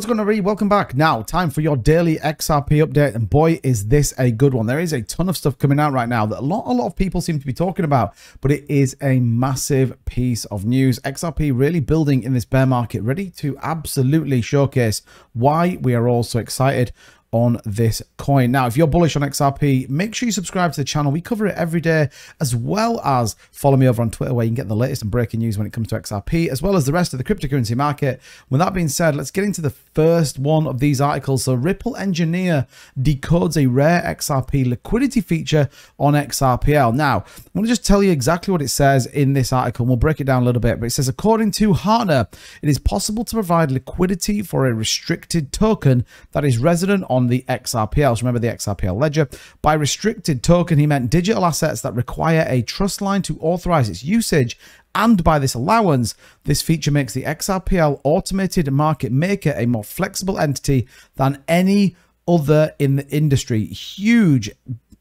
What's going on, everybody? Welcome back. Now, time for your daily XRP update, and boy, is this a good one. There is a ton of stuff coming out right now that a lot, a lot of people seem to be talking about, but it is a massive piece of news. XRP really building in this bear market, ready to absolutely showcase why we are all so excited on this coin. Now, if you're bullish on XRP, make sure you subscribe to the channel. We cover it every day, as well as follow me over on Twitter where you can get the latest and breaking news when it comes to XRP, as well as the rest of the cryptocurrency market. With that being said, let's get into the first one of these articles. So Ripple Engineer decodes a rare XRP liquidity feature on XRPL. Now, I want to just tell you exactly what it says in this article. We'll break it down a little bit, but it says, according to Hartner, it is possible to provide liquidity for a restricted token that is resident on on the XRPL. So remember the XRPL ledger. By restricted token, he meant digital assets that require a trust line to authorize its usage and by this allowance, this feature makes the XRPL automated market maker a more flexible entity than any other in the industry. Huge,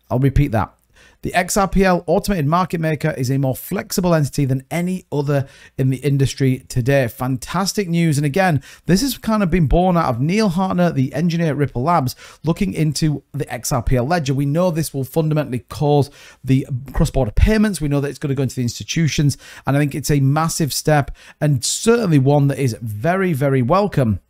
I'll repeat that. The XRPL automated market maker is a more flexible entity than any other in the industry today. Fantastic news. And again, this has kind of been born out of Neil Hartner, the engineer at Ripple Labs, looking into the XRPL ledger. We know this will fundamentally cause the cross-border payments. We know that it's going to go into the institutions. And I think it's a massive step and certainly one that is very, very welcome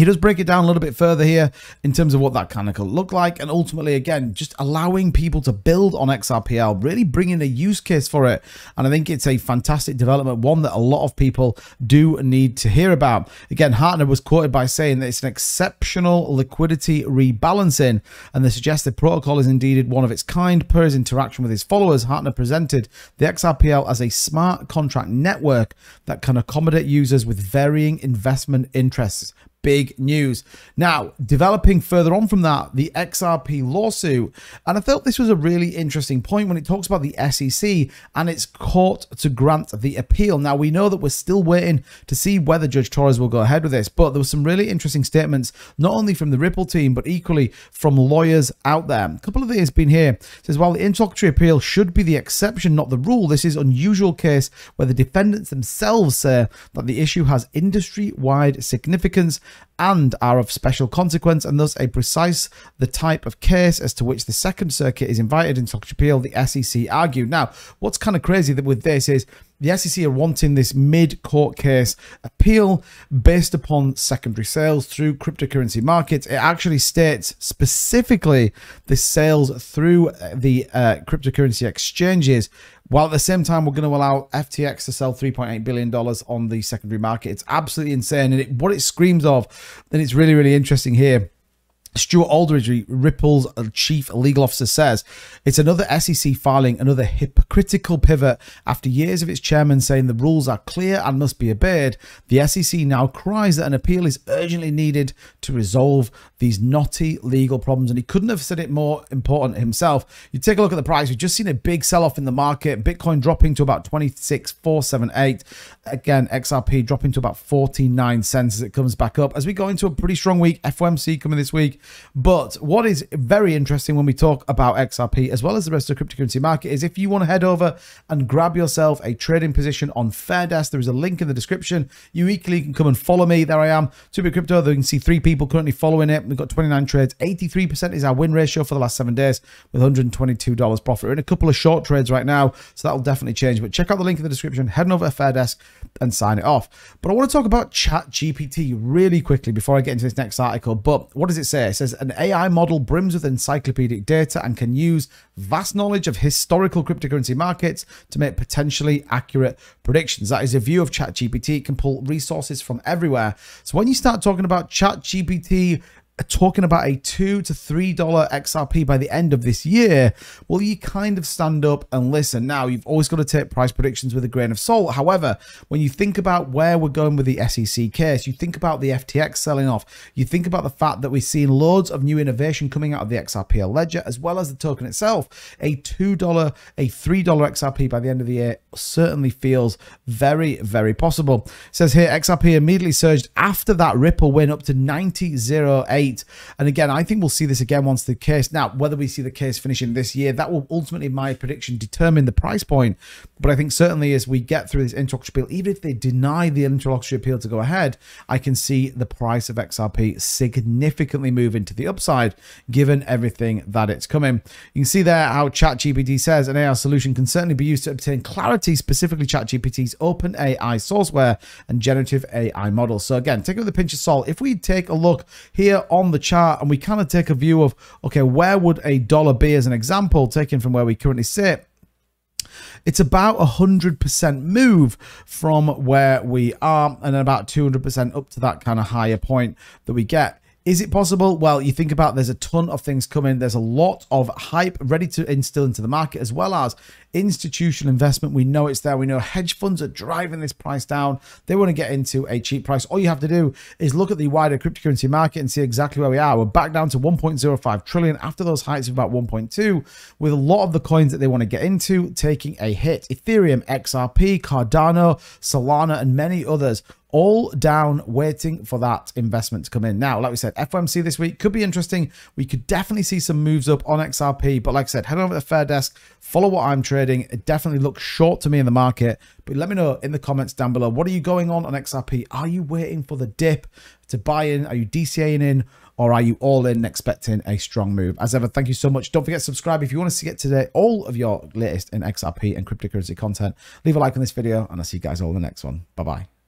he does break it down a little bit further here in terms of what that kind of could look like. And ultimately, again, just allowing people to build on XRPL, really bringing a use case for it. And I think it's a fantastic development, one that a lot of people do need to hear about. Again, Hartner was quoted by saying that it's an exceptional liquidity rebalancing. And the suggested protocol is indeed one of its kind. Per his interaction with his followers, Hartner presented the XRPL as a smart contract network that can accommodate users with varying investment interests big news. Now, developing further on from that, the XRP lawsuit. And I felt this was a really interesting point when it talks about the SEC and its court to grant the appeal. Now, we know that we're still waiting to see whether Judge Torres will go ahead with this, but there were some really interesting statements, not only from the Ripple team, but equally from lawyers out there. A couple of these been here. It says, while the interlocutory appeal should be the exception, not the rule, this is unusual case where the defendants themselves say that the issue has industry-wide significance and are of special consequence and thus a precise the type of case as to which the Second Circuit is invited into appeal, the SEC argued. Now, what's kind of crazy that with this is the SEC are wanting this mid-court case appeal based upon secondary sales through cryptocurrency markets. It actually states specifically the sales through the uh, cryptocurrency exchanges while at the same time, we're going to allow FTX to sell $3.8 billion on the secondary market. It's absolutely insane. And it, what it screams of, and it's really, really interesting here, Stuart Alderoty, Ripple's uh, chief legal officer, says it's another SEC filing, another hypocritical pivot. After years of its chairman saying the rules are clear and must be obeyed, the SEC now cries that an appeal is urgently needed to resolve these knotty legal problems. And he couldn't have said it more important himself. You take a look at the price. We've just seen a big sell off in the market. Bitcoin dropping to about 26,478. Again, XRP dropping to about 49 cents as it comes back up. As we go into a pretty strong week, FOMC coming this week. But what is very interesting when we talk about XRP as well as the rest of the cryptocurrency market is if you want to head over and grab yourself a trading position on Fairdesk, there is a link in the description. You equally can come and follow me. There I am, 2Bit Crypto. There you can see three people currently following it. We've got 29 trades. 83% is our win ratio for the last seven days with $122 profit. We're in a couple of short trades right now, so that'll definitely change. But check out the link in the description. Head over to Fairdesk and sign it off. But I want to talk about ChatGPT really quickly before I get into this next article. But what does it say? It says an AI model brims with encyclopedic data and can use vast knowledge of historical cryptocurrency markets to make potentially accurate predictions. That is a view of ChatGPT. It can pull resources from everywhere. So when you start talking about ChatGPT talking about a two to three dollar XRP by the end of this year, well, you kind of stand up and listen. Now, you've always got to take price predictions with a grain of salt. However, when you think about where we're going with the SEC case, you think about the FTX selling off, you think about the fact that we've seen loads of new innovation coming out of the XRP ledger, as well as the token itself. A two dollar, a three dollar XRP by the end of the year certainly feels very, very possible. It says here XRP immediately surged after that Ripple win up to 90.08 8. And again, I think we'll see this again once the case. Now, whether we see the case finishing this year, that will ultimately, my prediction, determine the price point. But I think certainly as we get through this interlocutory appeal, even if they deny the interlocutory appeal to go ahead, I can see the price of XRP significantly move into the upside given everything that it's coming. You can see there how ChatGPT says an AI solution can certainly be used to obtain clarity, specifically ChatGPT's open AI sourceware and generative AI models. So again, take it with a pinch of salt. If we take a look here on the chart and we kind of take a view of, okay, where would a dollar be as an example, taken from where we currently sit, it's about a 100% move from where we are and about 200% up to that kind of higher point that we get. Is it possible? Well, you think about there's a ton of things coming. There's a lot of hype ready to instill into the market as well as institutional investment. We know it's there. We know hedge funds are driving this price down. They want to get into a cheap price. All you have to do is look at the wider cryptocurrency market and see exactly where we are. We're back down to 1.05 trillion after those heights of about 1.2 with a lot of the coins that they want to get into taking a hit. Ethereum, XRP, Cardano, Solana, and many others all down waiting for that investment to come in. Now, like we said, FOMC this week could be interesting. We could definitely see some moves up on XRP, but like I said, head over to the Fairdesk, follow what I'm trading. It definitely looks short to me in the market, but let me know in the comments down below. What are you going on on XRP? Are you waiting for the dip to buy in? Are you DCAing in? Or are you all in expecting a strong move? As ever, thank you so much. Don't forget to subscribe if you want to get today all of your latest in XRP and cryptocurrency content. Leave a like on this video, and I'll see you guys all in the next one. Bye-bye.